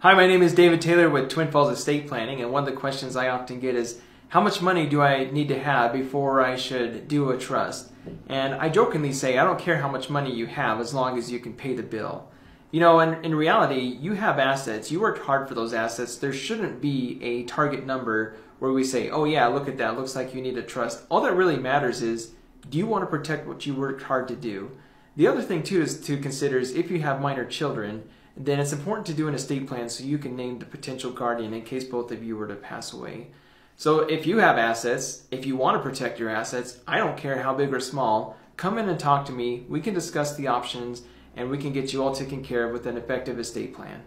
Hi, my name is David Taylor with Twin Falls Estate Planning, and one of the questions I often get is how much money do I need to have before I should do a trust? And I jokingly say, I don't care how much money you have as long as you can pay the bill. You know, in, in reality, you have assets. You worked hard for those assets. There shouldn't be a target number where we say, oh, yeah, look at that. Looks like you need a trust. All that really matters is do you want to protect what you worked hard to do? The other thing, too, is to consider is if you have minor children, then it's important to do an estate plan so you can name the potential guardian in case both of you were to pass away. So if you have assets, if you want to protect your assets, I don't care how big or small, come in and talk to me. We can discuss the options and we can get you all taken care of with an effective estate plan.